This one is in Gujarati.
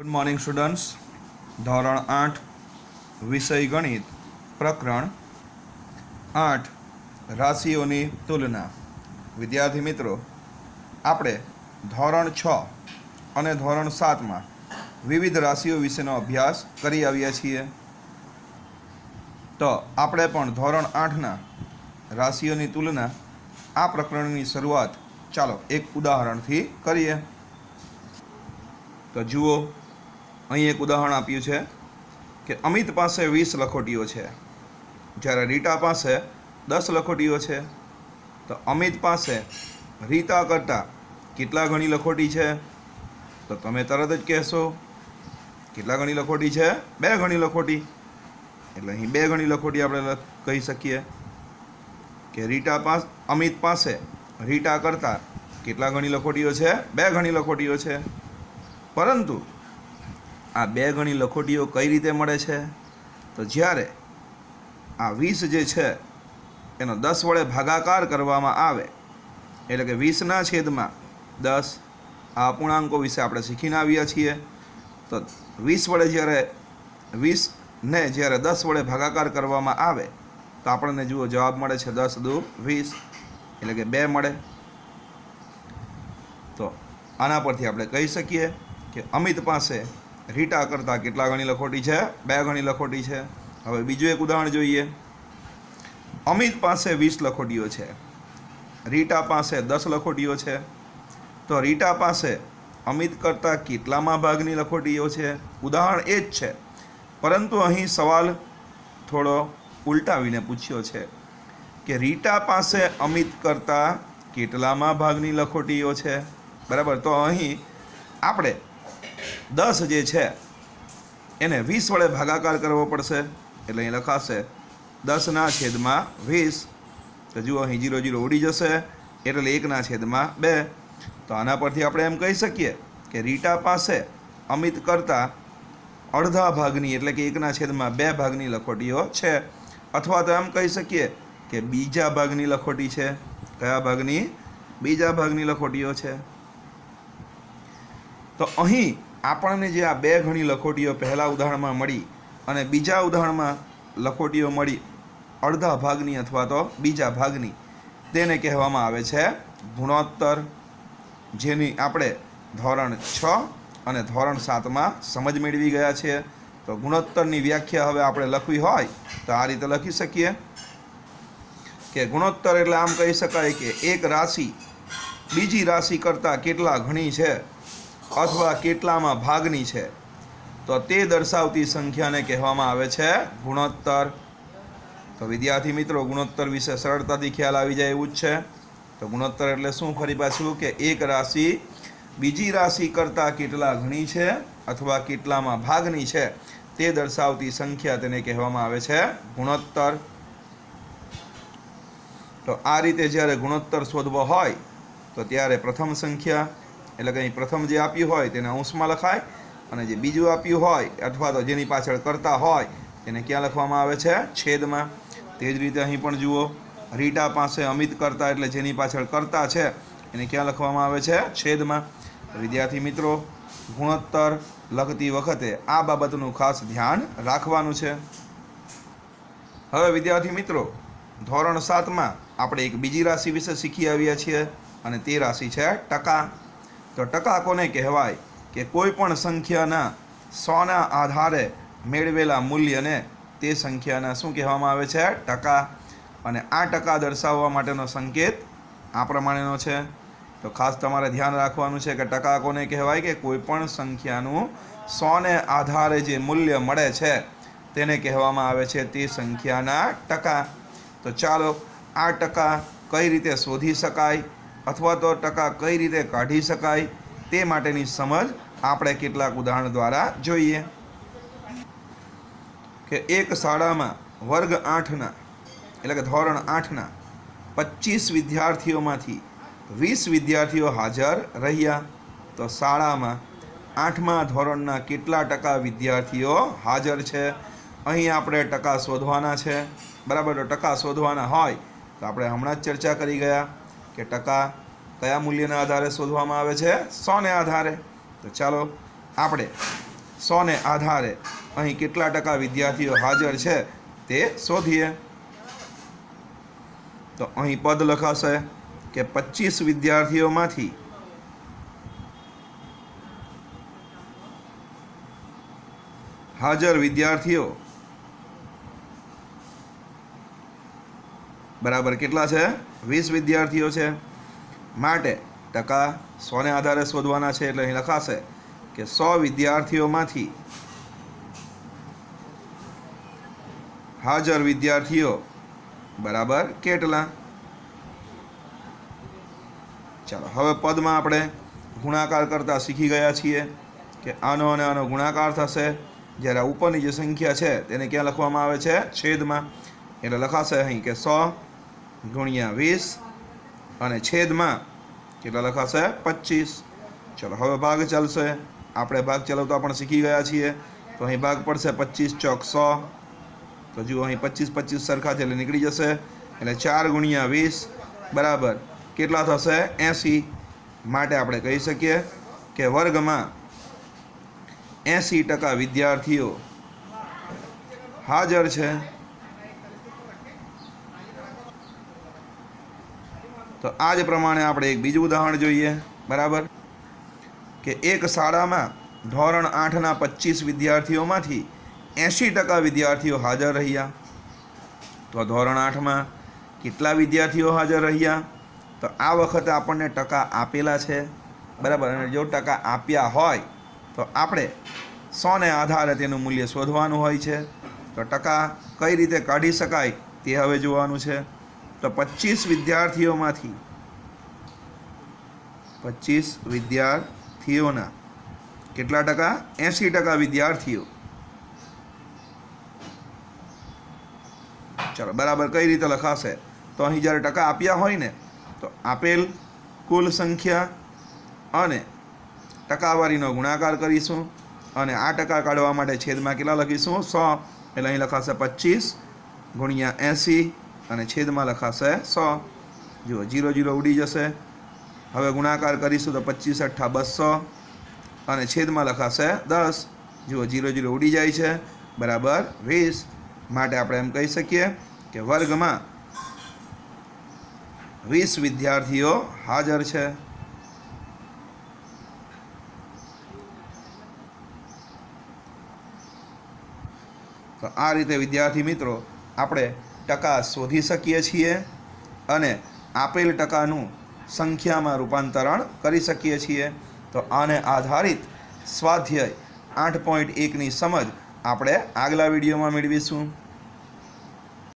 ગુડ મોર્નિંગ સ્ટુડન્ટ્સ ધોરણ આઠ, વિષય ગણિત, પ્રકરણ આઠ, રાશિઓની તુલના. વિદ્યાર્થી મિત્રો, આપણે ધોરણ છ અને ધોરણ સાતમાં વિવિધ રાશિઓ વિશેનો અભ્યાસ કરી આવ્યા છીએ. તો આપણે પણ ધોરણ આઠના રાશિઓની તુલના આ પ્રકરણની શરૂઆત ચાલો એક ઉદાહરણથી કરીએ. તો જુઓ અહીં એક ઉદાહરણ આપ્યું છે કે અમિત પાસે વીસ લખોટીઓ છે. જ્યારે રીટા પાસે દસ લખોટીઓ છે, તો અમિત પાસે રીતા કરતાં કેટલા ઘણી લખોટી છે? તો તમે તરત જ કહેશો, કેટલા ઘણી લખોટી છે? બે ઘણી લખોટી. એટલે અહીં બે ઘણી લખોટી આપણે કહી શકીએ કે રીટા પાસ, અમિત પાસે રીટા કરતાં કેટલા ઘણી લખોટીઓ છે? બે ઘણી લખોટીઓ છે. પરંતુ આ બે ગણી લખોટીઓ કઈ રીતે મળે છે? તો જ્યારે આ વીસ જે છે, એનો દસ વડે ભાગાકાર કરવામાં આવે, એટલે કે વીસના છેદમાં દસ, આ અપૂર્ણાંકો વિશે આપણે શીખીને આવ્યા છીએ, તો વીસ વડે જ્યારે વીસને જ્યારે દસ વડે ભાગાકાર કરવામાં આવે, તો આપણને જુઓ જવાબ મળે છે દસ દુ વીસ, એટલે કે બે મળે. તો આના પરથી આપણે કહી શકીએ કે અમિત પાસે રીટા કરતાં કેટલા ગણી લખોટી છે? બે ગણી લખોટી છે. હવે બીજું એક ઉદાહરણ જોઈએ. અમિત પાસે વીસ લખોટીઓ છે. રીટા પાસે દસ લખોટીઓ છે. તો રીટા પાસે અમિત કરતાં કેટલામાં ભાગની લખોટીઓ છે? ઉદાહરણ એ જ છે. પરંતુ અહીં સવાલ થોડો ઉલટાવીને પૂછ્યો છે કે રીટા પાસે અમિત કરતાં કેટલામાં ભાગની લખોટીઓ છે? બરાબર, તો અહીં આપણે દસ જે છે, એને વીસ વડે ભાગાકાર કરવો પડશે. એટલે અહીં લખાશે, દસના છેદમાં વીસ. તો જુઓ, અહીં જીરો જીરો ઉડી જશે. એટલે એકના છેદમાં બે. તો આના પરથી આપણે એમ કહી શકીએ કે રીટા પાસે અમિત કરતાં અડધા ભાગની, એટલે કે એકના છેદમાં બે ભાગની લખોટીઓ છે. અથવા તો એમ કહી શકીએ કે બીજા ભાગની લખોટી છે. કયા ભાગની? બીજા ભાગની લખોટીઓ છે. તો અહીં આપણને જે આ બે ઘણી લખોટીઓ પહેલાં ઉદાહરણમાં મળી અને બીજા ઉદાહરણમાં લખોટીઓ મળી અડધા ભાગની અથવા તો બીજા ભાગની, તેને કહેવામાં આવે છે ગુણોત્તર, જેની આપણે ધોરણ છ અને ધોરણ સાતમાં સમજ મેળવી ગયા છીએ. તો ગુણોત્તરની વ્યાખ્યા હવે આપણે લખવી હોય તો આ રીતે લખી શકીએ. કે ગુણોત્તર એટલે આમ કહી શકાય કે એક રાશિ બીજી રાશિ કરતાં કેટલા ઘણી છે? અથવા કેટલામાં ભાગની છે? તો તે દર્શાવતી સંખ્યાને કહેવામાં આવે છે ગુણોત્તર. તો વિદ્યાર્થી મિત્રો, ગુણોત્તર વિશે સરળતાથી ખ્યાલ આવી જાય એવું જ છે. તો ગુણોત્તર એટલે શું? ફરી પાછું કે એક રાશિ બીજી રાશિ કરતાં કેટલા ઘણી છે અથવા કેટલામાં ભાગની છે તે દર્શાવતી સંખ્યા તેને કહેવામાં આવે છે ગુણોત્તર. તો આ રીતે જ્યારે ગુણોત્તર શોધવો હોય, તો ત્યારે પ્રથમ સંખ્યા એટલે કે અહીં પ્રથમ જે આપ્યું હોય તેને અંશમાં લખાય અને જે બીજું આપ્યું હોય અથવા તો જેની પાછળ કરતા હોય તેને ક્યાં લખવામાં આવે છે? છેદમાં. તે જ રીતે અહીં પણ જુઓ, રીટા પાસે અમિત કરતા એટલે જેની પાછળ કરતા છે એને ક્યાં લખવામાં આવે છે? છેદમાં. વિદ્યાર્થી મિત્રો, ગુણોત્તર લખતી વખતે આ બાબતનું ખાસ ધ્યાન રાખવાનું છે. હવે વિદ્યાર્થી મિત્રો, ધોરણ સાતમાં આપણે એક બીજી રાશિ વિશે શીખી આવ્યા છીએ અને તે રાશિ છે ટકા. તો ટકા કોને કહેવાય કે કોઈ પણ સંખ્યાના સોના આધારે મેળવેલા મૂલ્યને તે સંખ્યાના શું કહેવામાં આવે છે? ટકા. અને આ ટકા દર્શાવવા માટેનો સંકેત આ પ્રમાણેનો છે. તો ખાસ તમારે ધ્યાન રાખવાનું છે કે ટકા કોને કહેવાય કે કોઈ પણ સંખ્યાનું સોને આધારે જે મૂલ્ય મળે છે તેને કહેવામાં આવે છે તે સંખ્યાના ટકા. તો ચાલો આ ટકા કઈ રીતે શોધી શકાય? અથવા તો ટકા કઈ રીતે કાઢી શકાય તે માટેની સમજ આપણે કેટલાક ઉદાહરણ દ્વારા જોઈએ. કે એક શાળામાં વર્ગ આઠના, એટલે કે ધોરણ આઠના પચીસ વિદ્યાર્થીઓમાંથી વીસ વિદ્યાર્થીઓ હાજર રહ્યા. તો શાળામાં આઠમા ધોરણના કેટલા ટકા વિદ્યાર્થીઓ હાજર છે? અહીં આપણે ટકા શોધવાના છે. બરાબર, તો ટકા શોધવાના હોય તો આપણે હમણાં જ ચર્ચા કરી ગયા. કે ટકા કયા મૂલ્યના આધારે શોધવામાં આવે છે? સોને આધારે. તો ચાલો આપણે સોને આધારે અહીં કેટલા ટકા વિદ્યાર્થીઓ હાજર છે તે શોધીએ. તો અહીં પદ લખાશે કે પચીસ વિદ્યાર્થીઓમાંથી હાજર વિદ્યાર્થીઓ બરાબર કેટલા છે? વીસ વિદ્યાર્થીઓ છે. માટે ટકા સોને આધારે શોધવાના છે એટલે અહીં લખાશે કે સો વિદ્યાર્થીઓમાંથી હાજર વિદ્યાર્થીઓ બરાબર કેટલા? ચાલો, હવે પદમાં આપણે ગુણાકાર કરતા શીખી ગયા છીએ કે આનો અને આનો ગુણાકાર થશે. જ્યારે ઉપરની જે સંખ્યા છે તેને ક્યાં લખવામાં આવે છે? છેદમાં. એટલે લખાશે અહીં કે સો ગુણ્યા વીસ અને છેદમાં કેટલા લખાશે? પચીસ. ચલો, હવે ભાગ ચાલશે. આપણે ભાગ ચલાવતા પણ શીખી ગયા છીએ. તો અહીં ભાગ પડશે પચીસ ચોક સો. તો જુઓ, અહીં પચીસ પચીસ સરખા છે એટલે નીકળી જશે. એટલે ચાર ગુણ્યા વીસ બરાબર કેટલા થશે? એંસી. માટે આપણે કહી શકીએ કે વર્ગમાં એંસી ટકા વિદ્યાર્થીઓ હાજર છે. તો આ જ પ્રમાણે આપણે એક બીજું ઉદાહરણ જોઈએ, બરાબર? કે એક શાળામાં ધોરણ આઠના પચીસ વિદ્યાર્થીઓમાંથી એંશી ટકા વિદ્યાર્થીઓ હાજર રહ્યા. તો ધોરણ આઠમાં કેટલા વિદ્યાર્થીઓ હાજર રહ્યા? તો આ વખતે આપણને ટકા આપેલા છે, બરાબર? અને જો ટકા આપ્યા હોય, તો આપણે સોને આધારે તેનું મૂલ્ય શોધવાનું હોય છે. તો ટકા કઈ રીતે કાઢી શકાય તે હવે જોવાનું છે. તો પચીસ વિદ્યાર્થીઓમાંથી પચીસ વિદ્યાર્થીઓના કેટલા ટકા? એંસી ટકા વિદ્યાર્થીઓ. ચાલો, બરાબર કઈ રીતે લખાશે? તો અહીં જ્યારે ટકા આપ્યા હોય ને, તો આપેલ કુલ સંખ્યા અને ટકાવારીનો ગુણાકાર કરીશું અને આ ટકા કાઢવા માટે છેદમાં કેટલા લખીશું? સો. એટલે અહીં લખાશે પચીસ ગુણ્યા એંસી અને છેદમાં લખાશે સો. જુઓ, જીરો જીરો ઉડી જશે. હવે ગુણાકાર કરીશું તો પચીસ અઠ્ઠા બસો અને છેદમાં લખાશે દસ. જુઓ, જીરો જીરો ઉડી જાય છે. બરાબર વીસ. માટે આપણે એમ કહી શકીએ કે વર્ગમાં વીસ વિદ્યાર્થીઓ હાજર છે. તો આ રીતે વિદ્યાર્થી મિત્રો, આપણે ટકા શોધી શકીએ છીએ અને આપેલ ટકાનું સંખ્યામાં રૂપાંતરણ કરી શકીએ છીએ. તો આને આધારિત સ્વાધ્યાય આઠ પોઈન્ટ એકની સમજ આપણે આગલા વિડીયોમાં મેળવીશું.